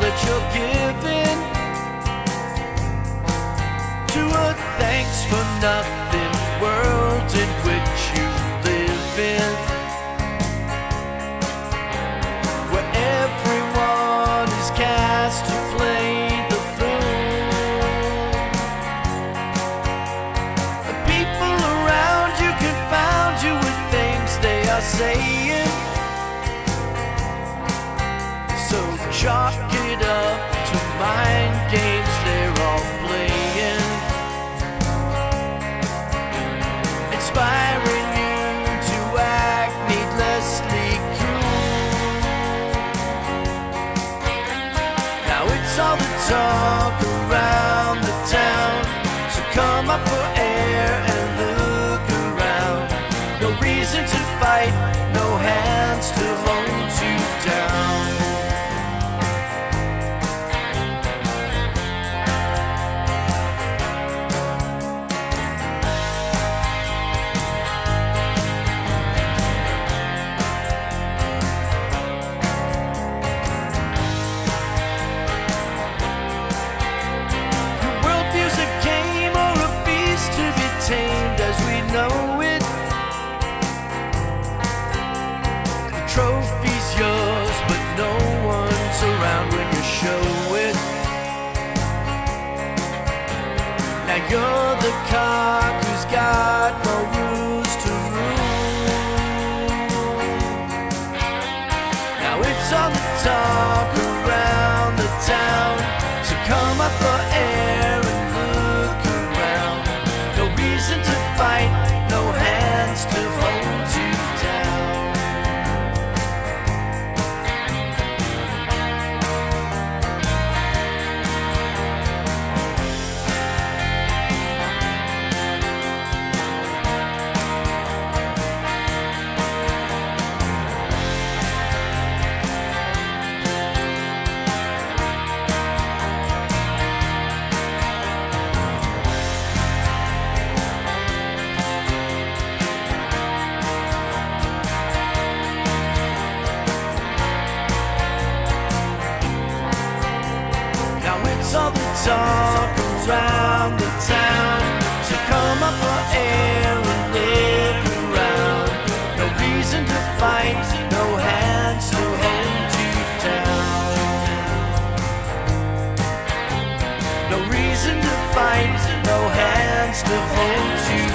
that you're giving to a thanks for nothing world in which you live in, where everyone is cast to play the throne. The people around you confound you with things they are saying. So chalk up to mind games they're all playing. Inspiring you to act needlessly cruel. Now it's all the talk around the town. So come up for air and look around. No reason to fight, no hands to hold trophy's yours, but no one's around when you show it. Now you're the cock who's got more rules to rule. Now it's all the talk around the town. So come up for talk around the town. So come up for air and look around. No reason to fight, no hands to hold you down. No reason to fight, no hands to hold you